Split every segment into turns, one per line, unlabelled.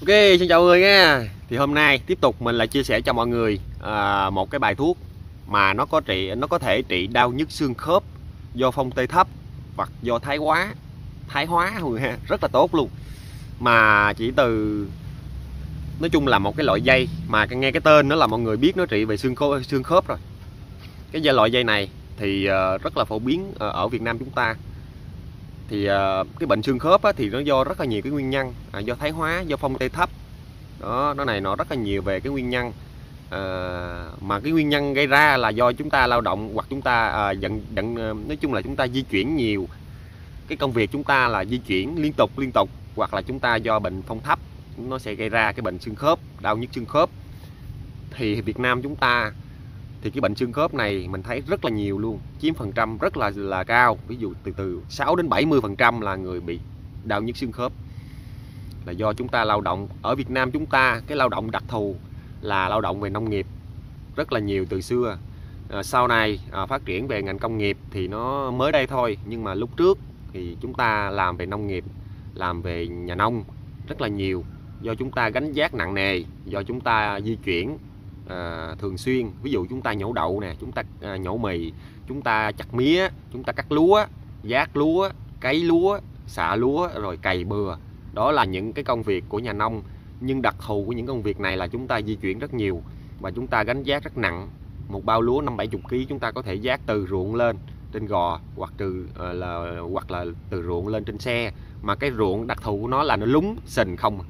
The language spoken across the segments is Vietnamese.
Ok, xin chào mọi người nha. Thì hôm nay tiếp tục mình lại chia sẻ cho mọi người à, một cái bài thuốc mà nó có trị nó có thể trị đau nhức xương khớp do phong tê thấp hoặc do thái quá, thái hóa mọi người ha. Rất là tốt luôn. Mà chỉ từ nói chung là một cái loại dây mà nghe cái tên nó là mọi người biết nó trị về xương khớp xương khớp rồi. Cái loại dây này thì ờ, rất là phổ biến ờ, ở Việt Nam chúng ta thì à, cái bệnh xương khớp á, thì nó do rất là nhiều cái nguyên nhân. À, do thái hóa do phong tê thấp. Đó nó này nó rất là nhiều về cái nguyên nhân. À, mà cái nguyên nhân gây ra là do chúng ta lao động hoặc chúng ta à, dẫn dẫn nói chung là chúng ta di chuyển nhiều. Cái công việc chúng ta là di chuyển liên tục liên tục hoặc là chúng ta do bệnh phong thấp nó sẽ gây ra cái bệnh xương khớp đau nhức xương khớp. Thì Việt Nam chúng ta thì cái bệnh xương khớp này mình thấy rất là nhiều luôn chiếm phần trăm rất là là cao. Ví dụ từ từ 6 đến 70 phần trăm là người bị đau nhức xương khớp. Là do chúng ta lao động ở Việt Nam chúng ta cái lao động đặc thù là lao động về nông nghiệp rất là nhiều từ xưa. À, sau này à, phát triển về ngành công nghiệp thì nó mới đây thôi. Nhưng mà lúc trước thì chúng ta làm về nông nghiệp làm về nhà nông rất là nhiều. Do chúng ta gánh vác nặng nề do chúng ta di chuyển à, thường xuyên. Ví dụ chúng ta nhổ đậu nè chúng ta à, nhổ mì chúng ta chặt mía chúng ta cắt lúa giác lúa cấy lúa xạ lúa rồi cày bừa. Đó là những cái công việc của nhà nông. Nhưng đặc thù của những công việc này là chúng ta di chuyển rất nhiều và chúng ta gánh giác rất nặng. Một bao lúa năm bảy chục kg chúng ta có thể giác từ ruộng lên trên gò hoặc từ à, là hoặc là từ ruộng lên trên xe. Mà cái ruộng đặc thù của nó là nó lúng sình không à.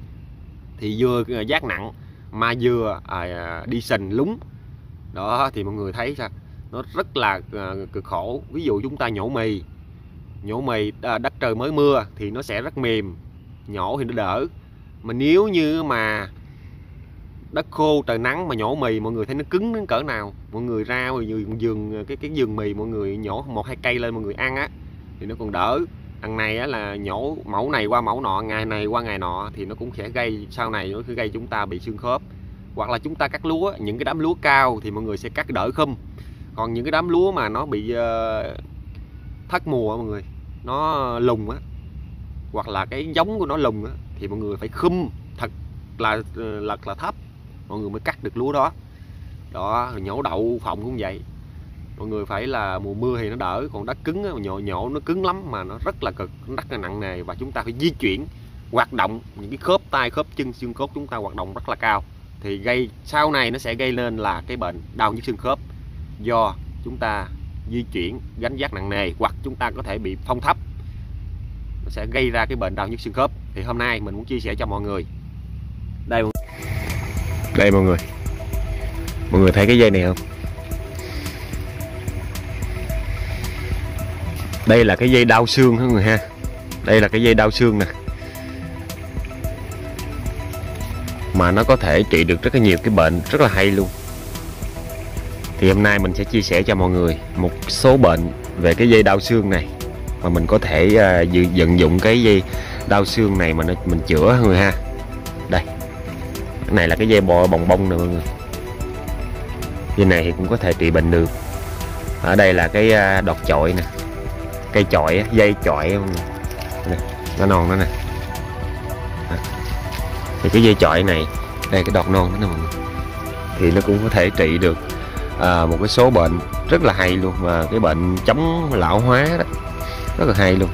thì vừa ờ, giác nặng ma dừa à, đi sình lúng. Đó thì mọi người thấy sao? Nó rất là à, cực khổ. Ví dụ chúng ta nhổ mì nhổ mì à, đất trời mới mưa thì nó sẽ rất mềm nhổ thì nó đỡ. Mà nếu như mà đất khô trời nắng mà nhổ mì mọi người thấy nó cứng đến cỡ nào? Mọi người ra rồi giường cái cái giường mì mọi người nhổ một hai cây lên mọi người ăn á thì nó còn đỡ đằng này á, là nhổ mẫu này qua mẫu nọ ngày này qua ngày nọ thì nó cũng sẽ gây sau này nó sẽ gây chúng ta bị xương khớp. Hoặc là chúng ta cắt lúa những cái đám lúa cao thì mọi người sẽ cắt đỡ khum. Còn những cái đám lúa mà nó bị ờ, uh, thất mùa mọi người nó lùng á hoặc là cái giống của nó lùng á thì mọi người phải khum thật là ờ, lật là thấp mọi người mới cắt được lúa đó. Đó nhổ đậu phộng cũng vậy mọi người phải là mùa mưa thì nó đỡ, còn đất cứng nhổ nhổ nó cứng lắm mà nó rất là cực rất là nặng nề và chúng ta phải di chuyển, hoạt động những cái khớp tay, khớp chân, xương cốt chúng ta hoạt động rất là cao. Thì gây, sau này nó sẽ gây lên là cái bệnh đau nhức xương khớp do chúng ta di chuyển, gánh vác nặng nề hoặc chúng ta có thể bị phong thấp. Nó sẽ gây ra cái bệnh đau nhức xương khớp. Thì hôm nay mình muốn chia sẻ cho mọi người. Đây đây mọi người. Mọi người thấy cái dây này không? Đây là cái dây đau xương các người ha? Đây là cái dây đau xương nè. Mà nó có thể trị được rất là nhiều cái bệnh rất là hay luôn. Thì hôm nay mình sẽ chia sẻ cho mọi người một số bệnh về cái dây đau xương này. Mà mình có thể uh, vận dụng cái dây đau xương này mà nó mình chữa người ha? Đây. Cái này là cái dây bò bồng bông nè mọi người. Dây này thì cũng có thể trị bệnh được. Ở đây là cái uh, đọt chọi nè cây chọi dây chọi nè nó non đó nè. Thì cái dây chọi này đây cái đọt non đó nè mọi người. Thì nó cũng có thể trị được à, một cái số bệnh rất là hay luôn và cái bệnh chống lão hóa đó. Rất là hay luôn.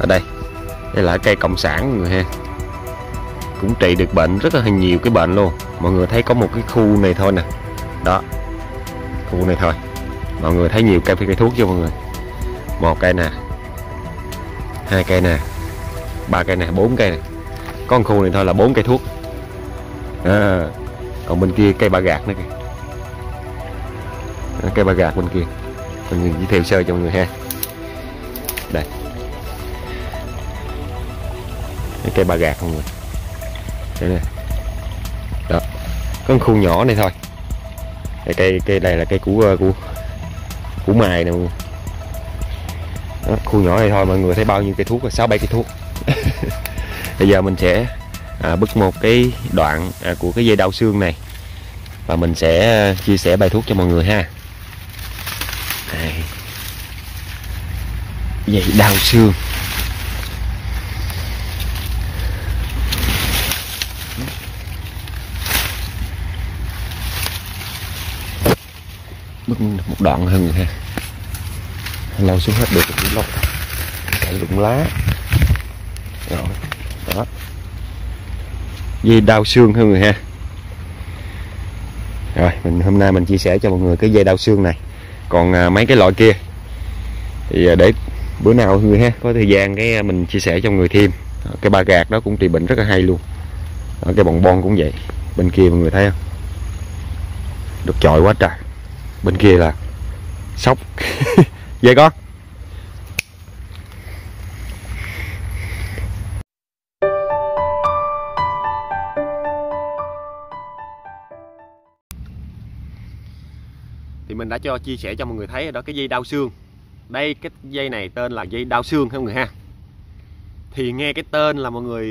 Ở đây đây là cây cộng sản mọi người ha. Cũng trị được bệnh rất là nhiều cái bệnh luôn. Mọi người thấy có một cái khu này thôi nè. Đó khu này thôi. Mọi người thấy nhiều cây cây thuốc chưa mọi người? Một cây nè. Hai cây nè. Ba cây nè. Bốn cây nè. Con khu này thôi là bốn cây thuốc. À, còn bên kia cây ba gạt nữa kìa. À, cây ba gạt bên kia. Mình giới thiệu sơ cho mọi người ha. Đây. Cây ba gạt mọi người. Đây nè. Đó. Có khu nhỏ này thôi. Đây, cây cây này là cây củ củ củ mài nè mọi người khu nhỏ này thôi mọi người thấy bao nhiêu cây thuốc rồi? Sáu bảy cây thuốc. Bây giờ mình sẽ à, bứt một cái đoạn à, của cái dây đau xương này. Và mình sẽ à, chia sẻ bài thuốc cho mọi người ha. Dây đau xương. Bứt một đoạn hơn ha lau xuống hết được cái lót cái rụng lá. Rồi đó. Dây đau xương hơn người ha. Rồi mình hôm nay mình chia sẻ cho mọi người cái dây đau xương này. Còn à, mấy cái loại kia. Thì à, để bữa nào người ha có thời gian cái à, mình chia sẻ cho người thêm. Cái ba gạt đó cũng trị bệnh rất là hay luôn. Ở cái bồng bon cũng vậy. Bên kia mọi người thấy không? Được chọi quá trời. Bên kia là sóc vậy con. Thì mình đã cho chia sẻ cho mọi người thấy đó, cái dây đau xương. Đây, cái dây này tên là dây đau xương không người ha. Thì nghe cái tên là mọi người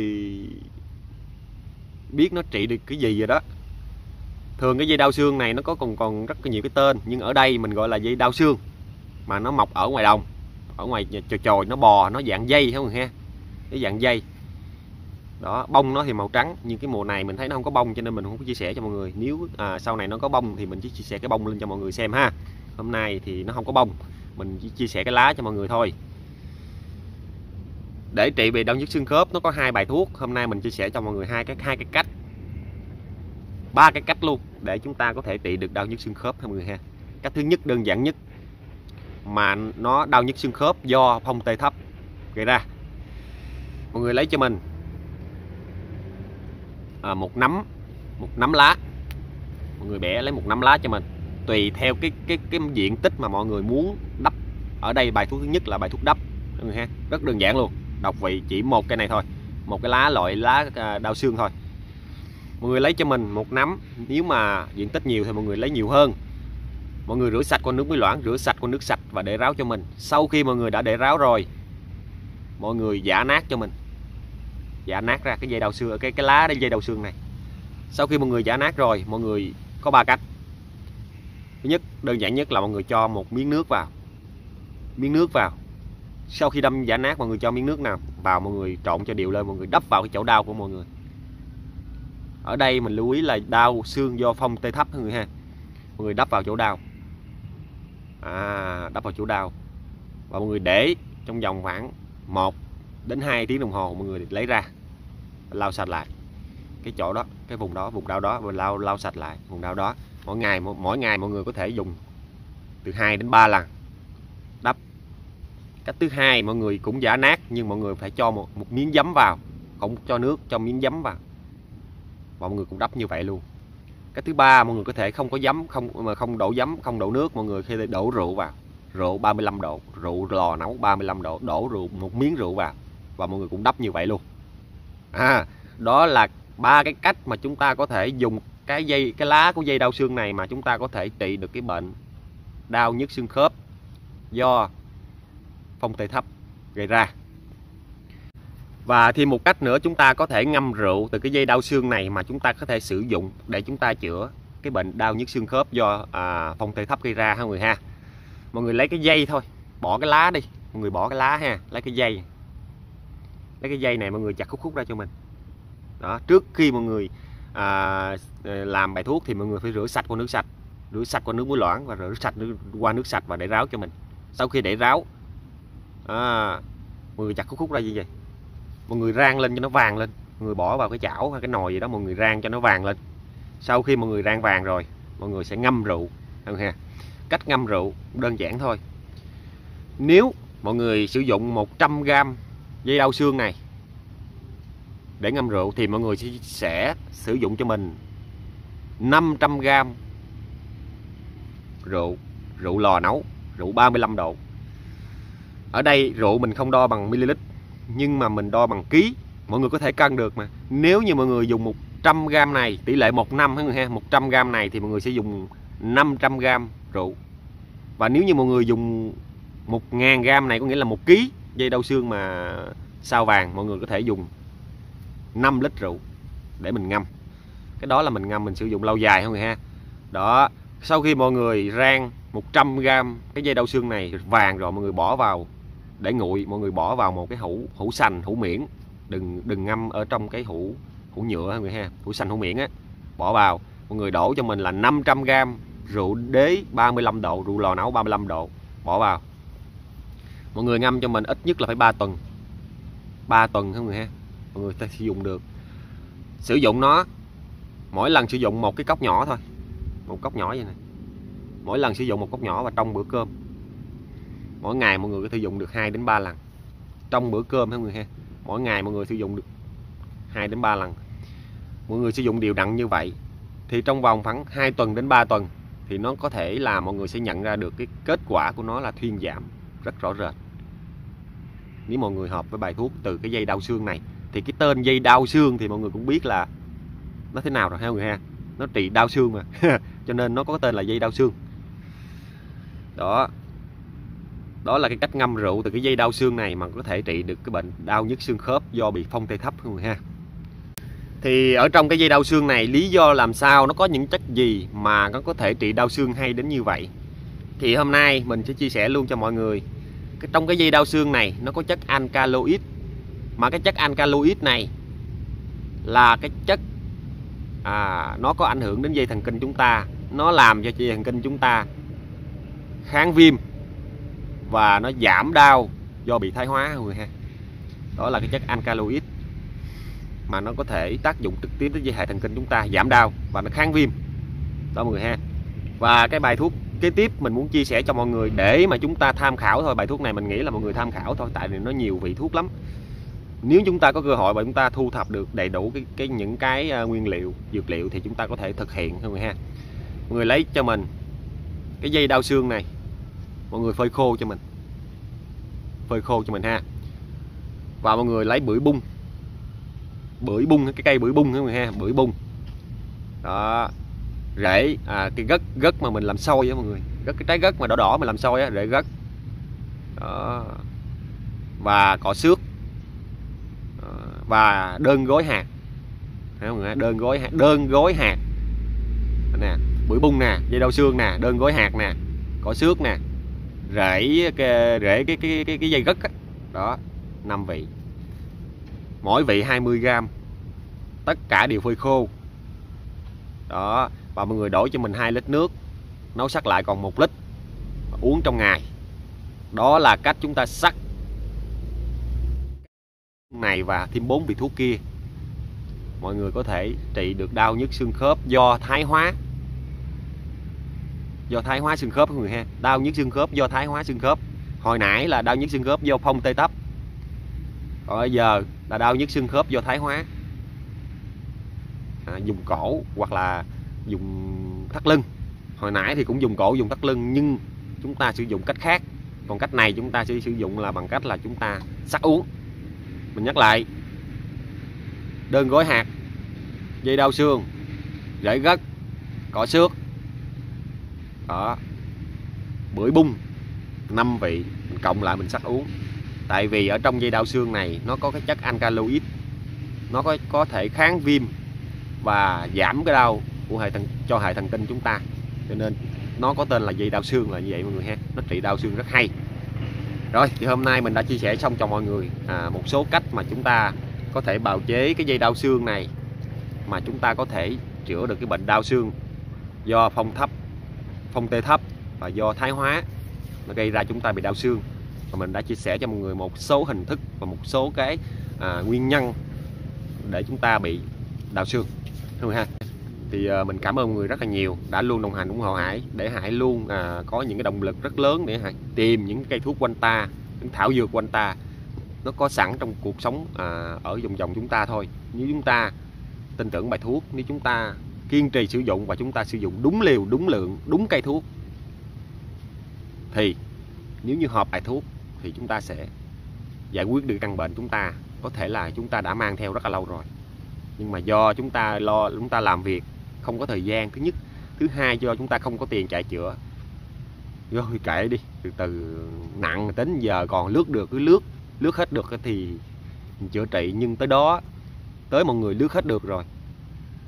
biết nó trị được cái gì rồi đó. Thường cái dây đau xương này nó có còn còn rất nhiều cái tên, nhưng ở đây mình gọi là dây đau xương mà nó mọc ở ngoài đồng ở ngoài chồi chồi nó bò nó dạng dây không ha cái dạng dây. Đó bông nó thì màu trắng nhưng cái mùa này mình thấy nó không có bông cho nên mình không có chia sẻ cho mọi người. Nếu à, sau này nó có bông thì mình chỉ chia sẻ cái bông lên cho mọi người xem ha. Hôm nay thì nó không có bông mình chỉ chia sẻ cái lá cho mọi người thôi. Để trị bị đau nhức xương khớp nó có hai bài thuốc. Hôm nay mình chia sẻ cho mọi người hai cái hai cái cách. Ba cái cách luôn để chúng ta có thể trị được đau nhức xương khớp ha mọi người ha. Cách thứ nhất đơn giản nhất mà nó đau nhức xương khớp do phong tê thấp. Gây ra mọi người lấy cho mình à, một nắm một nắm lá. Mọi người bẻ lấy một nắm lá cho mình. Tùy theo cái cái cái diện tích mà mọi người muốn đắp. Ở đây bài thuốc thứ nhất là bài thuốc đắp mọi người ha. Rất đơn giản luôn. Độc vị chỉ một cái này thôi. Một cái lá loại lá à, đau xương thôi. Mọi người lấy cho mình một nắm. Nếu mà diện tích nhiều thì mọi người lấy nhiều hơn mọi người rửa sạch con nước muối loãng, rửa sạch con nước sạch và để ráo cho mình. Sau khi mọi người đã để ráo rồi, mọi người giả nát cho mình. Giả nát ra cái dây đầu xương, cái cái lá đây, dây đầu xương này. Sau khi mọi người giả nát rồi, mọi người có ba cách. Thứ nhất, đơn giản nhất là mọi người cho một miếng nước vào. Miếng nước vào. Sau khi đâm giả nát, mọi người cho miếng nước nào vào, mọi người trộn cho đều lên, mọi người đắp vào cái chỗ đau của mọi người. Ở đây mình lưu ý là đau xương do phong tê thấp mọi người ha. Mọi người đắp vào chỗ đau à, đắp vào chỗ đau và mọi người để trong vòng khoảng 1 đến 2 tiếng đồng hồ mọi người lấy ra lau sạch lại. Cái chỗ đó cái vùng đó vùng đau đó và lau lau sạch lại vùng đau đó. Mỗi ngày mỗi ngày mọi người có thể dùng từ 2 đến 3 lần đắp. Cách thứ hai mọi người cũng giả nát nhưng mọi người phải cho một, một miếng giấm vào. Không cho nước cho miếng giấm vào. Mọi người cũng đắp như vậy luôn cái thứ ba, mọi người có thể không có giấm, không, mà không đổ giấm, không đổ nước. Mọi người khi đổ rượu vào, rượu 35 độ, rượu lò nấu 35 độ, đổ rượu, một miếng rượu vào và mọi người cũng đắp như vậy luôn. À đó là ba cái cách mà chúng ta có thể dùng cái dây, cái lá của dây đau xương này mà chúng ta có thể trị được cái bệnh đau nhức xương khớp do phong tê thấp gây ra và thêm một cách nữa chúng ta có thể ngâm rượu từ cái dây đau xương này mà chúng ta có thể sử dụng để chúng ta chữa cái bệnh đau nhức xương khớp do à, phong tê thấp gây ra ha mọi người ha. Mọi người lấy cái dây thôi bỏ cái lá đi. Mọi người bỏ cái lá ha lấy cái dây. Lấy cái dây này mọi người chặt khúc khúc ra cho mình. Đó trước khi mọi người à, ờ, làm bài thuốc thì mọi người phải rửa sạch qua nước sạch. Rửa sạch qua nước muối loãng và rửa sạch nước, qua nước sạch và để ráo cho mình. Sau khi để ráo à, mọi người chặt khúc khúc ra như vậy mọi người rang lên cho nó vàng lên. Mọi người bỏ vào cái chảo hay cái nồi gì đó, mọi người rang cho nó vàng lên. Sau khi mọi người rang vàng rồi, mọi người sẽ ngâm rượu. Ha? Cách ngâm rượu đơn giản thôi. Nếu mọi người sử dụng 100g dây đau xương này để ngâm rượu thì mọi người sẽ sử dụng cho mình 500g rượu rượu lò nấu, rượu 35 độ. Ở đây rượu mình không đo bằng ml nhưng mà mình đo bằng ký, mọi người có thể cân được mà. Nếu như mọi người dùng 100 gram này, tỷ lệ 1 năm mọi người ha? 100 gram này thì mọi người sẽ dùng 500 gram rượu. Và nếu như mọi người dùng 1.000 gram này, có nghĩa là một ký dây đau xương mà sao vàng, mọi người có thể dùng 5 lít rượu để mình ngâm. Cái đó là mình ngâm, mình sử dụng lâu dài không người ha? Đó, sau khi mọi người rang 100 gram cái dây đau xương này vàng rồi, mọi người bỏ vào để nguội, mọi người bỏ vào một cái hũ hũ sành, hũ miễn. Đừng đừng ngâm ở trong cái hũ hũ nhựa mọi người ha, hũ sành, hũ miễn á. Bỏ vào, mọi người đổ cho mình là 500 gram rượu đế 35 độ, rượu lò nấu 35 độ. Bỏ vào. Mọi người ngâm cho mình ít nhất là phải 3 tuần. 3 tuần không người ha, mọi người ta sử dụng được. Sử dụng nó, mỗi lần sử dụng một cái cốc nhỏ thôi, một cốc nhỏ vậy này mỗi lần sử dụng một cốc nhỏ và trong bữa cơm mỗi ngày mọi người có thể dùng được 2 đến 3 lần. Trong bữa cơm mọi người ha? Mỗi ngày mọi người sử dụng được 2 đến 3 lần. Mọi người sử dụng đều đặn như vậy, thì trong vòng khoảng 2 tuần đến 3 tuần, thì nó có thể là mọi người sẽ nhận ra được cái kết quả của nó là thuyên giảm rất rõ rệt. Nếu mọi người hợp với bài thuốc từ cái dây đau xương này, thì cái tên dây đau xương thì mọi người cũng biết là nó thế nào rồi ha mọi người ha? Nó trị đau xương mà. Cho nên nó có tên là dây đau xương. Đó đó là cái cách ngâm rượu từ cái dây đau xương này mà có thể trị được cái bệnh đau nhức xương khớp do bị phong tê thấp mọi người ha. Thì ở trong cái dây đau xương này lý do làm sao nó có những chất gì mà nó có thể trị đau xương hay đến như vậy? Thì hôm nay mình sẽ chia sẻ luôn cho mọi người. Cái trong cái dây đau xương này nó có chất alkaloid. Mà cái chất alkaloid này là cái chất à, nó có ảnh hưởng đến dây thần kinh chúng ta. Nó làm cho dây thần kinh chúng ta kháng viêm và nó giảm đau do bị thái hóa mọi người ha. Đó là cái chất alkaloid mà nó có thể tác dụng trực tiếp đến dây hệ thần kinh chúng ta giảm đau và nó kháng viêm. Đó mọi người ha. Và cái bài thuốc kế tiếp mình muốn chia sẻ cho mọi người để mà chúng ta tham khảo thôi. Bài thuốc này mình nghĩ là mọi người tham khảo thôi tại vì nó nhiều vị thuốc lắm. Nếu chúng ta có cơ hội và chúng ta thu thập được đầy đủ cái, cái những cái ờ, nguyên liệu dược liệu thì chúng ta có thể thực hiện mọi người ha. Mọi người lấy cho mình cái dây đau xương này mọi người phơi khô cho mình. Phơi khô cho mình ha. Và mọi người lấy bưởi bung. Bưởi bung cái cây bưởi bung mọi người ha bưởi bung. Đó. Rễ à, cái gất gất mà mình làm sôi á mọi người. Gất cái trái gất mà đỏ đỏ mà làm sôi á rễ gất. Đó. và cỏ xước. Và đơn gối hạt. Thấy mọi người đơn gối hạt đơn gối hạt. Nè bưởi bung nè dây đau xương nè đơn gối hạt nè cỏ xước nè rễ cái rễ cái cái cái, cái dây gất đó. đó năm vị. Mỗi vị 20 gram. Tất cả đều phơi khô. Đó và mọi người đổ cho mình 2 lít nước. Nấu sắc lại còn một lít. Uống trong ngày. Đó là cách chúng ta sắc. Này và thêm 4 vị thuốc kia. Mọi người có thể trị được đau nhức xương khớp do thái hóa do thái hóa xương khớp người ha. Đau nhức xương khớp do thái hóa xương khớp. Hồi nãy là đau nhức xương khớp do phong tê tấp. Còn bây giờ là đau nhức xương khớp do thái hóa. À, dùng cổ hoặc là dùng thắt lưng. Hồi nãy thì cũng dùng cổ dùng thắt lưng nhưng chúng ta sử dụng cách khác. Còn cách này chúng ta sẽ sử dụng là bằng cách là chúng ta sắc uống. Mình nhắc lại. Đơn gối hạt dây đau xương rễ gất cỏ xước đó. Bưởi bung năm vị mình cộng lại mình sắc uống. Tại vì ở trong dây đau xương này nó có cái chất alkaloid. Nó có có thể kháng viêm và giảm cái đau của hệ thần cho hệ thần kinh chúng ta. Cho nên nó có tên là dây đau xương là như vậy mọi người ha. Nó trị đau xương rất hay. Rồi thì hôm nay mình đã chia sẻ xong cho mọi người à, một số cách mà chúng ta có thể bào chế cái dây đau xương này mà chúng ta có thể chữa được cái bệnh đau xương do phong thấp phong tê thấp và do thái hóa nó gây ra chúng ta bị đau xương. Và mình đã chia sẻ cho mọi người một số hình thức và một số cái à, nguyên nhân để chúng ta bị đau xương. Đúng ha thì à, mình cảm ơn mọi người rất là nhiều đã luôn đồng hành ủng hộ Hải để Hải luôn à, có những cái động lực rất lớn để Hải tìm những cây thuốc quanh ta những thảo dược quanh ta. Nó có sẵn trong cuộc sống à, ở vòng vòng chúng ta thôi. Nếu chúng ta tin tưởng bài thuốc nếu chúng ta kiên trì sử dụng và chúng ta sử dụng đúng liều, đúng lượng, đúng cây thuốc, thì nếu như hợp bài thuốc thì chúng ta sẽ giải quyết được căn bệnh chúng ta. Có thể là chúng ta đã mang theo rất là lâu rồi, nhưng mà do chúng ta lo, chúng ta làm việc không có thời gian. Thứ nhất, thứ hai, do chúng ta không có tiền chạy chữa. Rồi kệ đi, từ từ, nặng tính giờ còn lướt được, cứ lướt lướt hết được thì chữa trị. Nhưng tới đó, tới mọi người lướt hết được rồi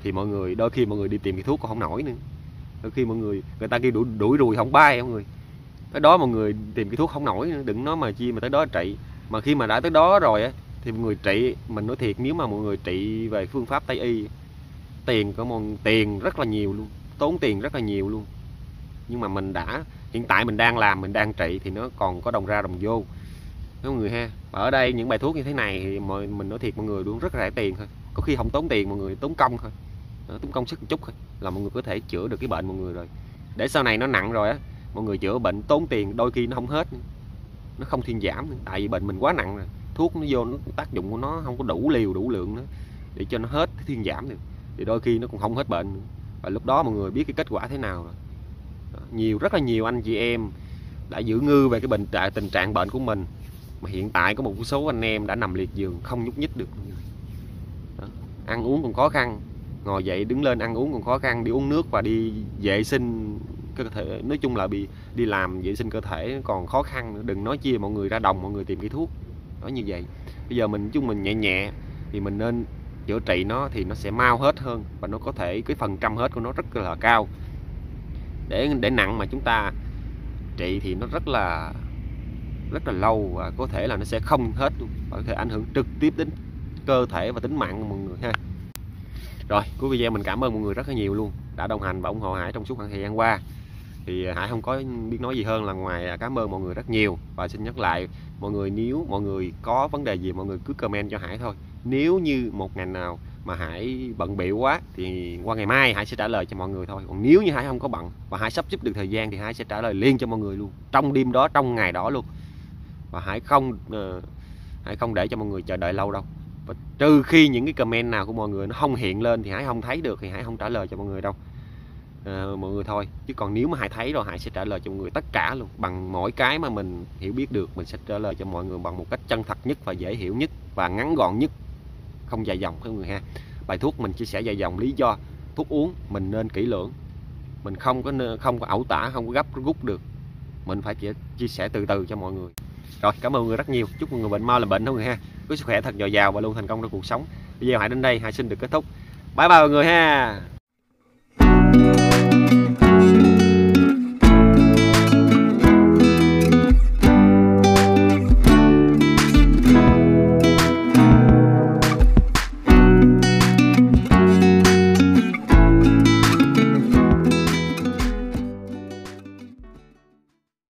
thì mọi người, đôi khi mọi người đi tìm cái thuốc còn không nổi nữa. Đôi khi mọi người người ta kêu đuổi đuổi rùi không bay mọi người. Tới đó mọi người tìm cái thuốc không nổi nữa. đừng nói mà chi mà tới đó trị. Mà khi mà đã tới đó rồi á, thì mọi người trị, mình nói thiệt, nếu mà mọi người trị về phương pháp tây y, tiền có một tiền rất là nhiều luôn, tốn tiền rất là nhiều luôn. Nhưng mà mình đã, hiện tại mình đang làm, mình đang trị thì nó còn có đồng ra đồng vô. Mọi người ha và ở đây những bài thuốc như thế này thì mọi, mình nói thiệt, mọi người luôn rất rẻ tiền thôi. Có khi không tốn tiền, mọi người tốn công thôi. Ờ, tốn công sức một chút thôi, là mọi người có thể chữa được cái bệnh mọi người rồi để sau này nó nặng rồi á, mọi người chữa bệnh tốn tiền, đôi khi nó không hết nó không thiên giảm nữa. tại vì bệnh mình quá nặng rồi, thuốc nó vô nó, tác dụng của nó không có đủ liều, đủ lượng nữa, để cho nó hết thiên giảm được thì đôi khi nó cũng không hết bệnh nữa. và lúc đó mọi người biết cái kết quả thế nào rồi nhiều, rất là nhiều anh chị em đã giữ ngư về cái bệnh trạng tình trạng bệnh của mình, mà hiện tại có một số anh em đã nằm liệt giường không nhúc nhích được đó. ăn uống còn khó khăn ngồi dậy đứng lên ăn uống còn khó khăn, đi uống nước và đi vệ sinh cơ thể, nói chung là bị, đi làm vệ sinh cơ thể còn khó khăn nữa. Đừng nói chia mọi người ra đồng, mọi người tìm cái thuốc, nói như vậy. Bây giờ mình, chung mình nhẹ nhẹ thì mình nên chữa trị nó thì nó sẽ mau hết hơn và nó có thể, cái phần trăm hết của nó rất là cao. Để để nặng mà chúng ta trị thì nó rất là rất là lâu và có thể là nó sẽ không hết và có thể ảnh hưởng trực tiếp đến cơ thể và tính mạng của mọi người ha rồi cuối video mình cảm ơn mọi người rất là nhiều luôn đã đồng hành và ủng hộ Hải trong suốt khoảng thời gian qua. Thì à, Hải không có biết nói gì hơn là ngoài à, cảm ơn mọi người rất nhiều. Và xin nhắc lại mọi người nếu mọi người có vấn đề gì mọi người cứ comment cho Hải thôi. Nếu như một ngày nào mà Hải bận biểu quá thì qua ngày mai Hải sẽ trả lời cho mọi người thôi. Còn nếu như Hải không có bận và Hải sắp xếp được thời gian thì Hải sẽ trả lời liền cho mọi người luôn trong đêm đó trong ngày đó luôn. Và Hải không uh, Hải không để cho mọi người chờ đợi lâu đâu và trừ khi những cái comment nào của mọi người nó không hiện lên thì hãy không thấy được thì hãy không trả lời cho mọi người đâu. À, mọi người thôi. Chứ còn nếu mà hãy thấy rồi hãy sẽ trả lời cho mọi người tất cả luôn. Bằng mỗi cái mà mình hiểu biết được mình sẽ trả lời cho mọi người bằng một cách chân thật nhất và dễ hiểu nhất và ngắn gọn nhất. Không dài dòng các người ha. Bài thuốc mình chia sẻ dài dòng lý do thuốc uống mình nên kỹ lưỡng. Mình không có không có ẩu tả không có gấp rút được. Mình phải chia, chia sẻ từ từ cho mọi người. Rồi cảm ơn mọi người rất nhiều. Chúc mọi người bệnh mau là bệnh thôi người ha với sức khỏe thật dồi dào và luôn thành công trong cuộc sống. Video hãy đến đây, hãy xin được kết thúc. Bye bye mọi người ha.